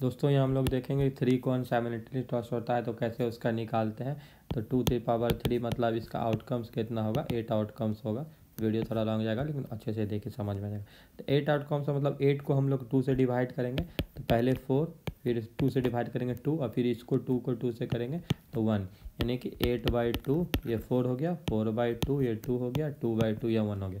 दोस्तों यहाँ हम लोग देखेंगे थ्री को अनसाइमल्टेनियसली टॉस होता है तो कैसे उसका निकालते हैं। तो टू थ्री पावर थ्री मतलब इसका आउटकम्स कितना होगा? एट आउटकम्स होगा। वीडियो थोड़ा लॉन्ग जाएगा, लेकिन अच्छे से देखिए, समझ में जाएगा। तो एट आउटकम्स मतलब एट को हम लोग टू से डिवाइड करेंगे। तो पहले फोर फिर टू से डिवाइड करेंगे टू और फिर इसको टू को टू से करेंगे तो वन यानी कि एट बाई टू ये फोर हो गया फोर बाई टू ये टू हो गया टू बाई टू या वन हो गया।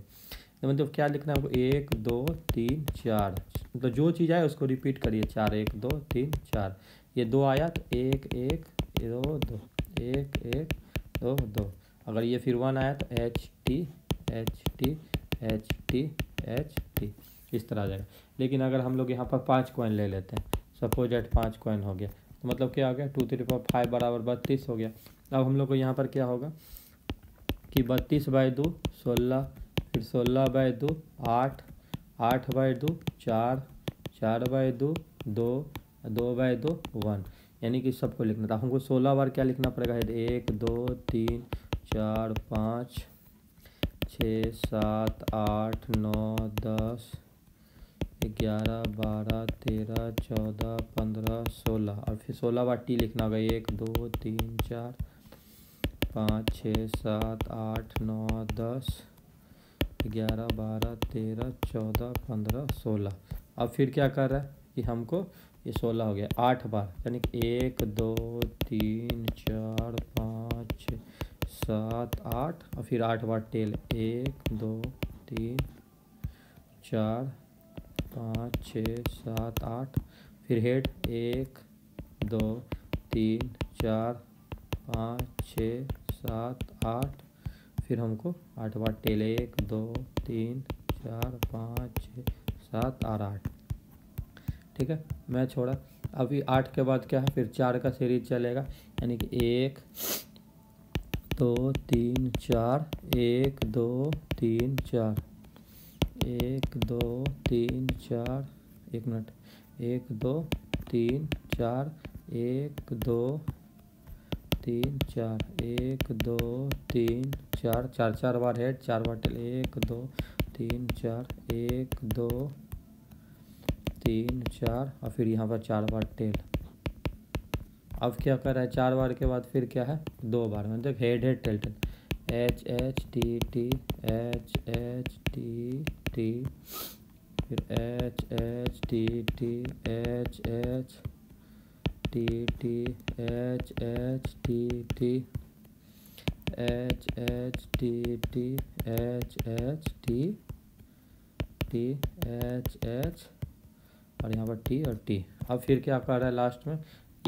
तो मतलब क्या लिखना है आपको? एक, दो, तीन, चार। मतलब जो चीज़ आए उसको रिपीट करिए। चार, एक, दो, तीन, चार। ये दो आया तो एक एक, दो दो। एक एक, दो दो। अगर ये फिर वन आया तो H T H T H T H T इस तरह आ जाएगा। लेकिन अगर हम लोग यहाँ पर पाँच कॉइन ले लेते हैं। सपोज़ एट पाँच कॉइन हो गया। तो मतलब क्या हो गया? टू थ्री फोर फाइव बराबर बत्तीस हो गया। अब हम लोग को यहाँ पर क्या होगा? कि बत्तीस बाई दो, सोलह फिर सोलह बाई दो, आठ आठ बाय दो, चार चार बाय दो दो दो बाई दो, वन। यानी कि सबको लिखना था। हमको सोलह बार क्या लिखना पड़ेगा? एक, दो, तीन, चार, पाँच, छः, सात, आठ, नौ, दस, ग्यारह, बारह, तेरह, चौदह, पंद्रह, सोलह। और फिर सोलह बार टी लिखना होगा। एक, दो, तीन, चार, पाँच, छः, सात, आठ, नौ, दस ग्यारह, बारह, तेरह, चौदह, पंद्रह, सोलह। अब फिर क्या कर रहा है कि हमको ये सोलह हो गया, आठ बार। यानी कि एक, दो, तीन, चार, पाँच, सात, आठ। और फिर आठ बार टेल, एक, दो, तीन, चार, पाँच, छ, सात, आठ। फिर हेड, एक, दो, तीन, चार, पाँच, छ, सात, आठ। फिर हमको आठ बार टेल एक, दो, तीन, चार, पाँच, छः, सात और आठ। ठीक है? मैं छोड़ा। अभी आठ के बाद क्या है? फिर चार का सीरीज़ चलेगा। यानी कि एक, दो, तीन, चार, एक, दो, तीन, चार। एक, दो, तीन, चार, एक मिनट। एक, दो, तीन, चार, एक, दो, तीन, चार। एक, दो, तीन चार चार चार बार हेड चार बार टेल एक, दो, तीन, चार, एक, दो, तीन, चार, और फिर यहाँ पर चार बार टेल अब क्या कर रहा है? चार बार के बाद फिर क्या है? दो बार। मतलब head head tail tail H H T T H H T T फिर H H T T H H T T H H T T H H T T H H T T H H और यहाँ पर T और T अब फिर क्या कर रहा है लास्ट में?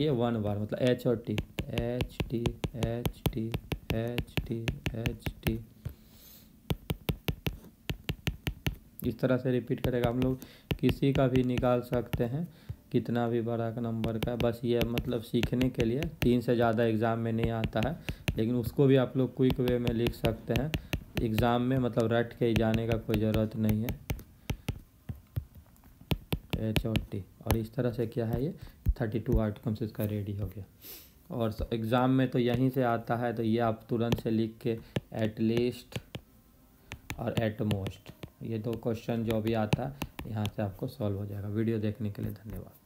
ये वन बार मतलब एच और T H T H T H T H T इस तरह से रिपीट करेगा हम लोग। किसी का भी निकाल सकते हैं, कितना भी बड़ा का नंबर का। बस ये मतलब सीखने के लिए तीन से ज़्यादा एग्ज़ाम में नहीं आता है। लेकिन उसको भी आप लोग क्विक वे में लिख सकते हैं। एग्ज़ाम में मतलब रट के ही जाने का कोई ज़रूरत नहीं है। एच और टी और इस तरह से क्या है ये? थर्टी टू आउटकम्स इसका रेडी हो गया। और एग्ज़ाम में तो यहीं से आता है तो ये आप तुरंत से लिख के एट लीस्ट और एट मोस्ट ये दो क्वेश्चन जो भी आता है, यहाँ से आपको सॉल्व हो जाएगा। वीडियो देखने के लिए धन्यवाद।